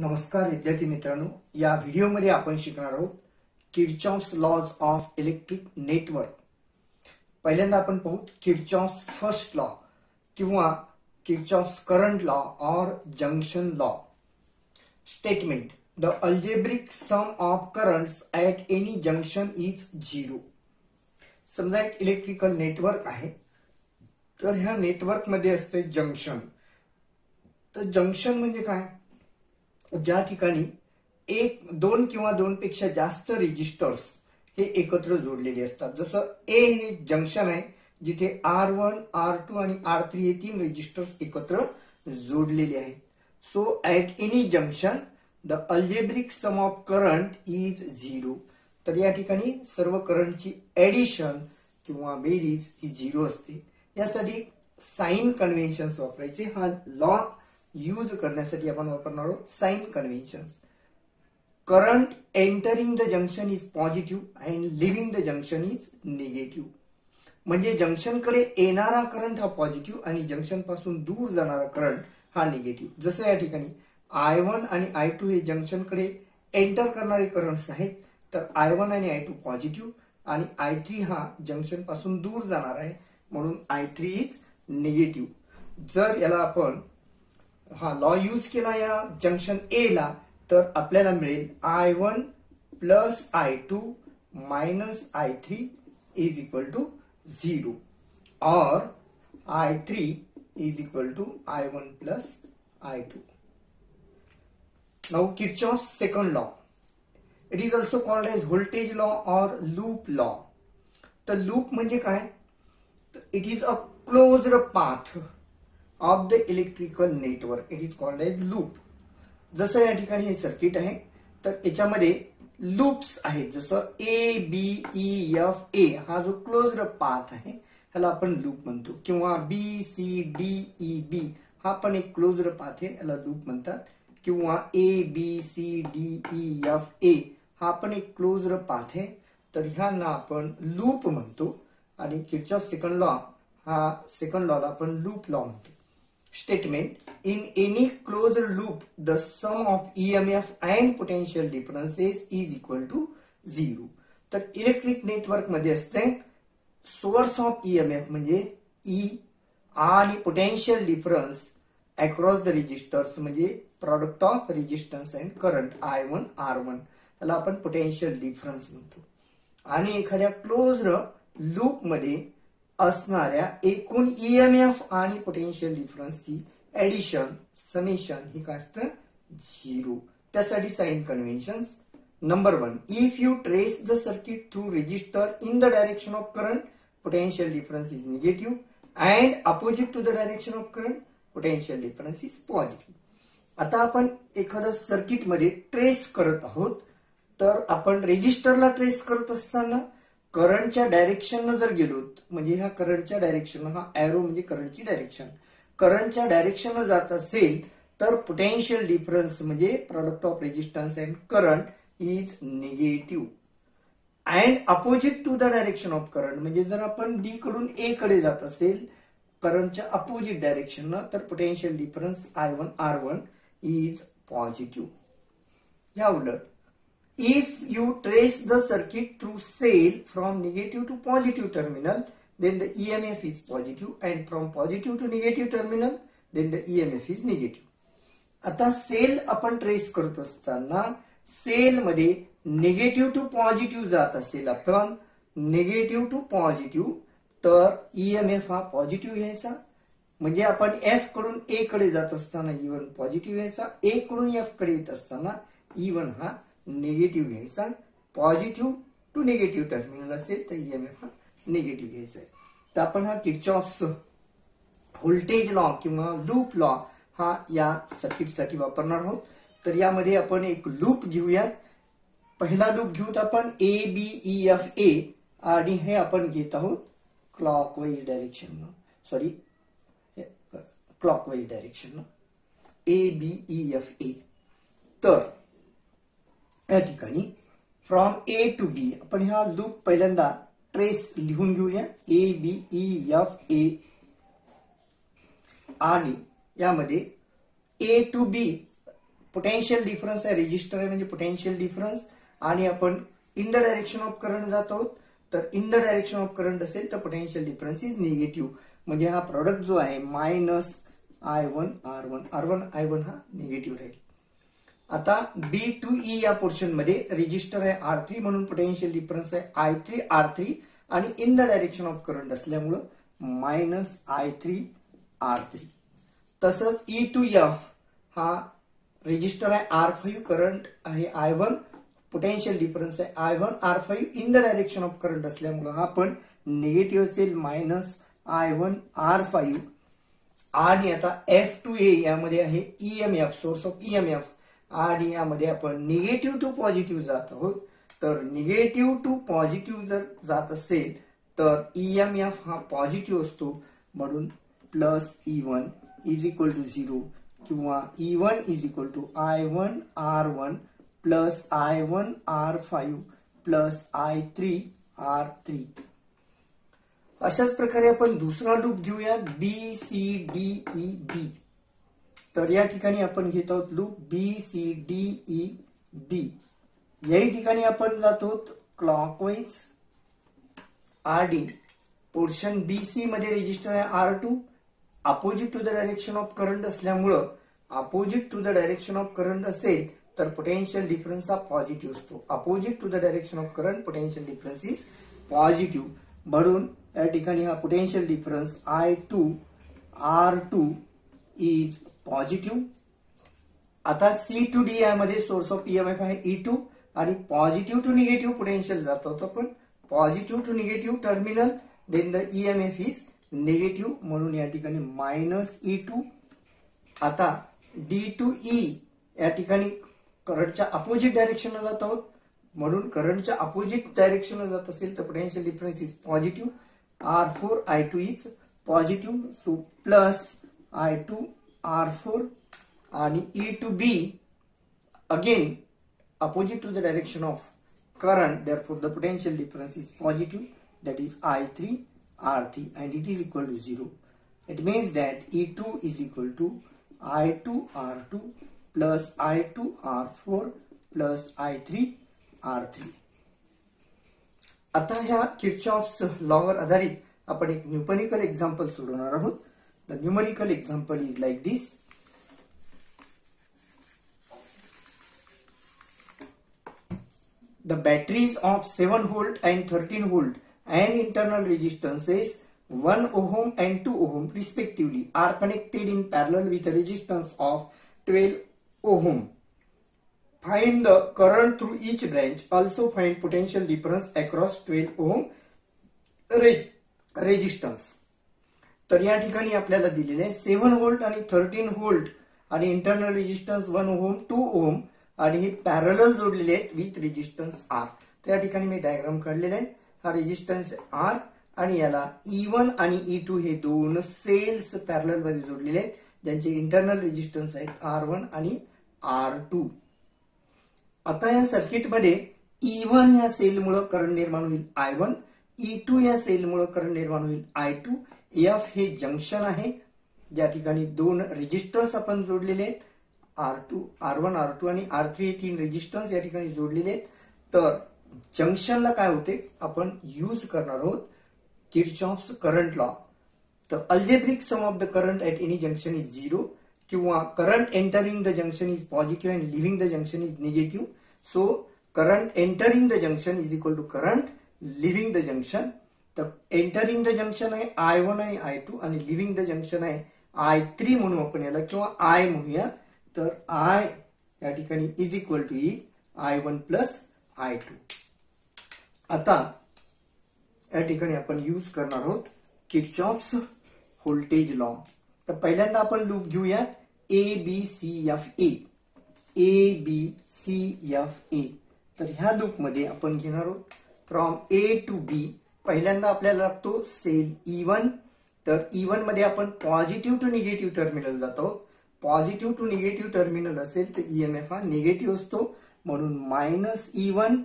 नमस्कार विद्यार्थी मित्रांनो या व्हिडिओमध्ये आपण शिकणार आहोत Kirchhoff's laws of electric network. पहिल्यांदा आपण पाहू किरचॉम्स फर्स्ट लॉ किंवा Kirchhoff's current law or junction law. Statement the algebraic sum of currents at any junction is zero समजा एक इलेक्ट्रिकल नेटवर्क आहे तर ह्या नेटवर्कमध्ये असते जंक्शन. तर जंक्शन म्हणजे काय? ज्या ठिकाणी एक दोन किंवा दोनपेक्षा जास्त रेजिस्टर्स हे एकत्र जोडलेले असतात. जसं ए हे जंक्शन आहे जिथे आर वन आर टू आणि आर थ्री हे तीन रेजिस्टर्स एकत्र जोडलेले आहेत. So at any junction the algebraic sum of current is zero तर या ठिकाणी सर्व करंटची ऍडिशन किंवा बेरीज ही झिरो असते. यासाठी साईन कन्व्हेन्शन वापरायचे. हा लॉ यूज करण्यासाठी आपण वापरणार आहोत sign conventions current entering the junction is positive and leaving the junction is negative म्हणजे जंक्शनकडे येणारा करंट हा पॉझिटिव्ह आणि जंक्शनपासून दूर जाणारा करंट हा निगेटिव्ह जसं या ठिकाणी आय वन आणि आय टू हे जंक्शनकडे एंटर करणारे करंट्स आहेत तर आय वन आणि आय टू पॉझिटिव्ह आणि आय थ्री हा जंक्शनपासून दूर जाणार आहे म्हणून आय थ्री इज निगेटिव्ह जर याला आपण हा लॉ यूज केला या जंक्शन ए ला तर आपल्याला मिळेल I one plus I two minus I three is equal to zero or I three is equal to I one plus I two now Kirchhoff second law it is also called as voltage law or loop law तर loop म्हणजे काय? It is a close path of the electrical network. It is called as loop जसं या ठिकाणी हे circuit आहे तर याच्यामध्ये लूप्स आहेत. जसं ए बी ई एफ ए हा जो क्लोज्ड पाथ आहे ह्याला आपण लूप म्हणतो. किंवा B C D E B हा पण एक क्लोज्ड पाथ आहे याला लूप म्हणतात. किंवा A B C D E F A हा पण एक क्लोज्ड पाथ आहे. तर ह्यांना आपण लूप म्हणतो. आणि किर्चॉफ सेकंड लॉ हा सेकंड लॉला आपण लूप लॉ म्हणतो. Statement in any closed loop the sum of emf and potential differences is equal to zero. तर इलेक्ट्रिक नेटवर्कमध्ये असते सोर्स ऑफ ईएमएफ म्हणजे ई आणि potential difference across the resistors म्हणजे product of resistance and current I one R one त्याला आपण potential difference म्हणतो. आणि एखाद्या क्लोज लूपमध्ये असणाऱ्या एकूण ईएमएफ आणि पोटेन्शियल डिफरन्सची ऍडिशन समेशन ही काय असतं? झिरो त्यासाठी sign convention number one if you trace the circuit through resistor in the direction of current potential difference is negative and opposite to the direction of current potential difference is positive आता आपण एखादं सर्किटमध्ये trace करत आहोत तर आपण रेजिस्टरला trace करत असताना करंटच्या डायरेक्शननं जर गेलो म्हणजे ह्या करंटच्या डायरेक्शन हा ॲरो म्हणजे करंटची डायरेक्शन करंटच्या डायरेक्शननं जात असेल तर पोटेन्शियल डिफरन्स म्हणजे product of resistance and current is negative and opposite to the direction of current म्हणजे जर आपण डी कडून ए कडे जात असेल करंटच्या अपोजिट डायरेक्शन तर potential difference I one R one is positive ह्या उलट. If you trace the circuit through cell from negative to positive terminal then the emf is positive and from positive to negative terminal then the emf is negative आता cell आपण trace करत असताना sale मध्ये negative to positive जात असेल आपण negative to positive तर EMF हा पॉझिटिव्ह घ्यायचा म्हणजे आपण एफकडून ए कडे जात असताना ई वन पॉझिटिव्ह घ्यायचा ए कडून एफकडे येत असताना ई वन हा निगेटिव्ह घ्यायचा पॉझिटिव्ह टू निगेटिव्ह टर्मिनल असेल तर ईएमएफ हा निगेटिव्ह घ्यायचा आहे तर आपण हा किर्चॉफ्स व्होल्टेज लॉ किंवा लूप लॉ हा या सर्किटसाठी वापरणार आहोत. तर यामध्ये आपण एक लूप घेऊयात. पहिला लूप घेऊत आपण ए बी ई एफ ए आणि हे आपण घेत आहोत clockwise direction sorry clockwise direction A B E F A तर या ठिकाणी फ्रॉम ए टू बी आपण ह्या लूप पहिल्यांदा ट्रेस लिहून घेऊया. ए बी ई एफ ए आणि यामध्ये A to B potential difference आहे. रेजिस्टर आहे म्हणजे पोटेन्शियल डिफरन्स आणि आपण in the direction of current जात आहोत. तर in the direction of current असेल तर पोटेन्शियल डिफरन्स इज निगेटिव्ह म्हणजे हा प्रॉडक्ट जो आहे minus I one R one R one I one हा निगेटिव्ह राहील. आता बी टू ई या पोर्शनमध्ये रेजिस्टर आहे आर थ्री म्हणून पोटेन्शियल डिफरन्स आहे आय थ्री आर थ्री आणि in the direction of current असल्यामुळं minus I three R three तसंच ई टू एफ हा रेजिस्टर आहे आर फाईव्ह करंट आहे आय वन पोटेन्शियल डिफरन्स आहे I one R five in the direction of current असल्यामुळं हा पण निगेटिव्ह असेल minus I one R five आणि आता एफ टू ए यामध्ये आहे E M F source of E M F आणि यामध्ये आपण निगेटिव्ह टू पॉझिटिव्ह जात आहोत. तर निगेटिव्ह टू पॉझिटिव्ह जर जात असेल तर ई एम एफ हा पॉझिटिव्ह असतो. म्हणून plus E one is equal to zero किंवा E one is equal to I one R one plus I one R five plus I three R three अशाच प्रकारे आपण दुसरा लूप घेऊयात. B C D E B तर या ठिकाणी आपण घेत आहोत loop B C D E B याही ठिकाणी आपण जातो clockwise R D portion B C मध्ये रेजिस्टर आहे R two opposite to the direction of current असल्यामुळं opposite to the direction of current असेल तर पोटेन्शियल डिफरन्स हा पॉझिटिव्ह असतो. Opposite to the direction of current potential difference is positive म्हणून या ठिकाणी हा potential difference I two R two is positive. आता सी टू डी मध्ये सोर्स ऑफ ईएमएफ आहे e ई टू आणि पॉझिटिव्ह टू निगेटिव्ह पोटेन्शियल जात. होतं पण positive to negative terminal then the EMF is negative म्हणून या ठिकाणी मायनस ई टू आता डी टू ई या ठिकाणी करंटच्या अपोजिट डायरेक्शनला जात आहोत. म्हणून करंटच्या अपोजिट डायरेक्शनला जात असेल तर potential difference is positive R four I two is positive so plus I two R four आणि E to B again opposite to the direction of current therefore the potential difference is positive that is I three R three and it is equal to zero it means that E two is equal to I two R two plus I two R four plus I three R three आता ह्या Kirchhoff's lower आधारित आपण एक न्यूपनिकल example सोडवणार आहोत. The numerical example is like this. The batteries of 7 volt and 13 volt and internal resistances 1 ohm and 2 ohm respectively are connected in parallel with a resistance of 12 ohm. Find the current through each branch. Also find potential difference across 12 ohm re resistance. तर या ठिकाणी आपल्याला दिलेले आहे. Seven volt आणि thirteen volt आणि internal resistance one ohm two ohm आणि हे पॅरल जोडलेले आहेत विथ रेजिस्टन्स आर त्या ठिकाणी मी डायग्राम काढलेला आहे. हा रेजिस्टन्स आर आणि याला e ई वन आणि e ई टू हे दोन सेल्स पॅरलमध्ये जोडलेले आहेत. ज्यांचे इंटरनल रेजिस्टन्स आहेत आर वन आणि आर टू आता या सर्किटमध्ये ई वन या सेलमुळं करंट निर्माण होईल आय वन ई टू या सेलमुळं करंट निर्माण होईल आय टू एफ हे जंक्शन आहे. ज्या ठिकाणी दोन रेजिस्टन्स आपण जोडलेले आहेत. R two R one R two आणि आर थ्री हे तीन रेजिस्टन्स या ठिकाणी जोडलेले आहेत. तर जंक्शनला काय होते? आपण यूज करणार आहोत किर्चॉफ्स करंट लॉ तर algebraic sum of the current at any junction is zero किंवा current entering the junction is positive and leaving the junction is negative so current entering the junction is equal to current leaving the junction तर entering the junction आहे I one आणि I two आणि leaving the junction आहे I three म्हणू आपण याला किंवा I म्हणूया. तर आय या ठिकाणी is equal to E I one plus I two आता या ठिकाणी आपण यूज करणार आहोत किटचॉप्स व्होल्टेज लॉ. तर पहिल्यांदा आपण लूप घेऊयात A B C F A A B C F A तर ह्या लूपमध्ये आपण घेणार आहोत. फ्रॉम ए टू बी पहिल्यांदा आपल्याला लागतो सेल e ई वन तर e ई वनमध्ये आपण पॉझिटिव्ह टू निगेटिव्ह टर्मिनल जातो. पॉझिटिव्ह टू निगेटिव्ह टर्मिनल असेल तर ईएमएफ हा निगेटिव्ह असतो. म्हणून मायनस ई वन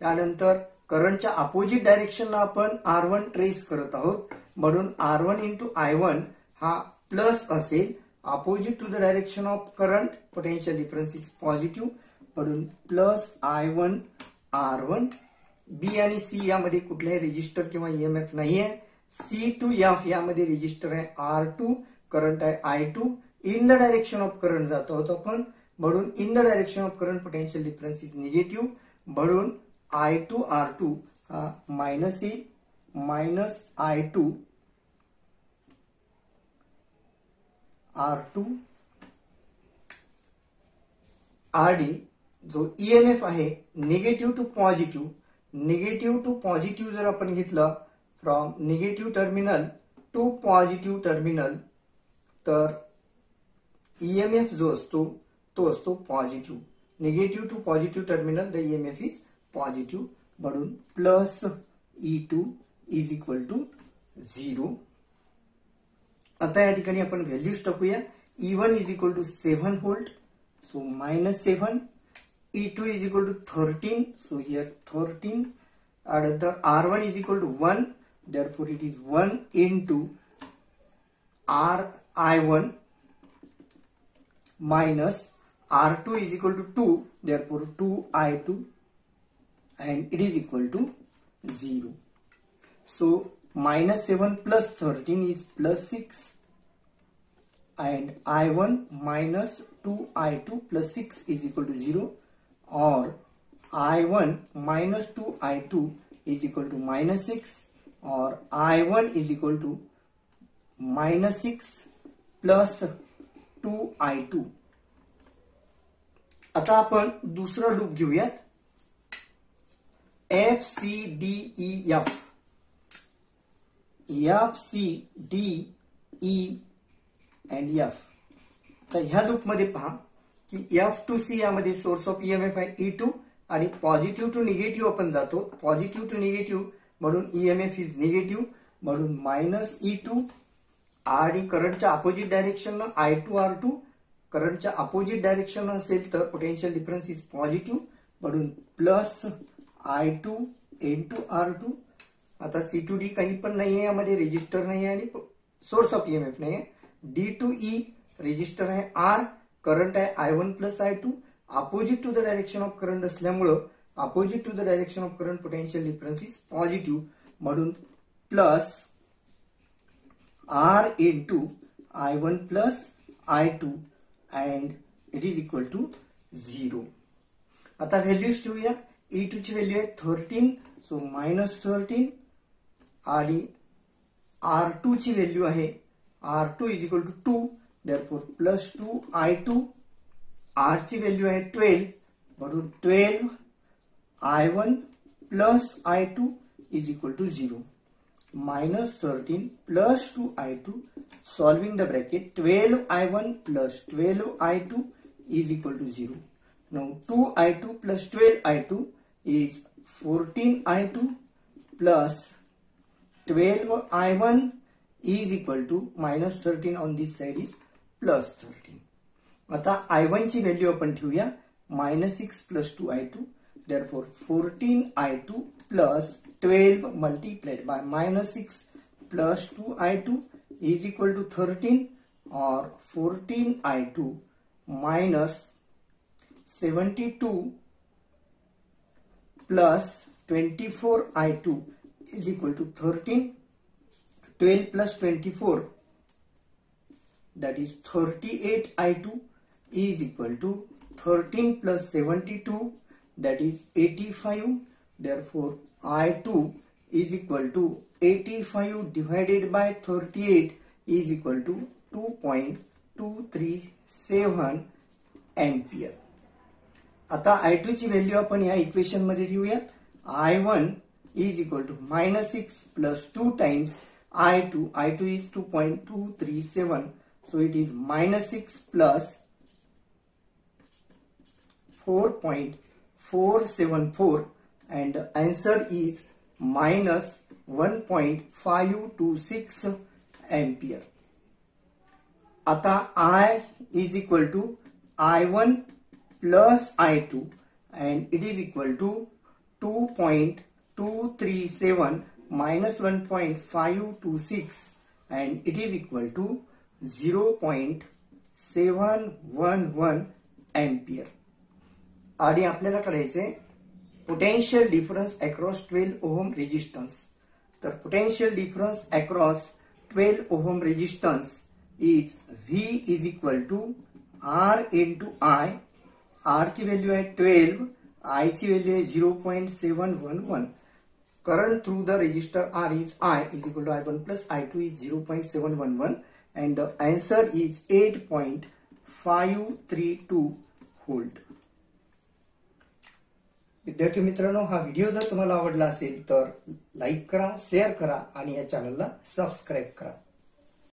त्यानंतर करंटच्या अपोजिट डायरेक्शनला आपण आर वन ट्रेस करत आहोत. म्हणून R one into I one हा प्लस असेल. Opposite to the direction of current potential difference is positive म्हणून plus I one R one B आणि सी यामध्ये कुठल्याही रेजिस्टर किंवा ईएमएफ नाही आहे सी टू एफ़ यामध्ये रेजिस्टर आहे आर टू करंट आहे I two in the direction of current जातो होतो आपण. म्हणून in the direction of current potential difference is negative म्हणून आय टू आर टू हा मायनस येईल minus I two R two R D जो EMF आहे negative to positive negative to positive जर घेतलं from negative terminal to positive terminal तर EMF जो असतो तो असतो positive. Negative to positive terminal the EMF is positive. म्हणून plus E two is equal to zero आता या ठिकाणी आपण टाकूया. E one is equal to seven volt so minus seven E2 is equal to 13. So here 13 and the R1 is equal to 1. Therefore it is 1 into R I1 minus R2 is equal to 2. Therefore 2 I2 and it is equal to 0. So minus 7 plus 13 is plus 6 and I1 minus 2I2 plus 6 is equal to 0. Or I1 minus 2 I2 is equal to minus 6 or I1 is equal to minus 6 plus 2 I2 आता आपण दुसरा loop घेऊयात F C D E F F C D E and F तर ह्या लूपमध्ये पहा की F to C यामध्ये सोर्स ऑफ ईएमएफ आहे ई टू आणि पॉझिटिव्ह टू निगेटिव्ह आपण जातो. पॉझिटिव्ह टू निगेटिव्ह म्हणून ईएमएफ इज निगेटिव्ह म्हणून मायनस ई टू आणि करंटच्या opposite direction I two R two करंटच्या अपोजिट डायरेक्शन असेल तर पोटेन्शियल डिफरन्स इज पॉझिटिव्ह म्हणून plus I two N two R two आता सी टू डी काही पण नाही आहे यामध्ये रेजिस्टर नाही आहे आणि सोर्स ऑफ ईएमएफ नाही आहे डी टू ई रेजिस्टर आहे आर करंट आहे I one plus I two opposite to the direction of current असल्यामुळं opposite to the direction of current potential difference is positive म्हणून plus R into I one plus I two and it is equal to zero आता values ठेवूया. E two ची value आहे thirteen so minus thirteen आणि R two ची value आहे. R two is equal to two therefore plus two i two R ची value आहे twelve म्हणून twelve i one plus i two is equal to zero minus thirteen plus two i two solving the bracket twelve i one plus twelve i two is equal to zero now 2i2 plus 12i2 is 14i2 plus 12i1 is equal to minus 13 on this side is plus thirteen आता I वनची value आपण ठेवूया. Minus six plus two I two दर four fourteen I two plus twelve multiplied by minus six plus two I two is equal to thirteen और fourteen I two minus seventy two plus twenty four I two is equal to thirteen twelve plus twenty four that is 38i2 is equal to 13 plus 72 that is 85 therefore i2 is equal to 85 divided by 38 is equal to 2.237 ampere आता I two ची value आपण या इक्वेशनमध्ये ठेवूया. I one is equal to minus six plus two times I two I two is two point two three seven So it is minus 6 plus 4.474 and the answer is minus 1.526 ampere. Ata I is equal to I1 plus I2 and it is equal to 2.237 minus 1.526 and it is equal to zero point seven one one ampere आणि आपल्याला करायचंय potential difference across twelve ohm resistance तर potential difference across twelve ohm resistance is V is equal to R into I Archi value आहे twelve आयची value आहे zero point seven one one current through the resistor R is I is equal to I one plus I two is zero point seven one one and the answer is 8.532 volt विद्यार्थी मित्रांनो हा video जर तुम्हाला आवडला असेल तर like करा share करा आणि या चॅनलला सबस्क्राईब करा.